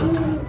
Oh, my God.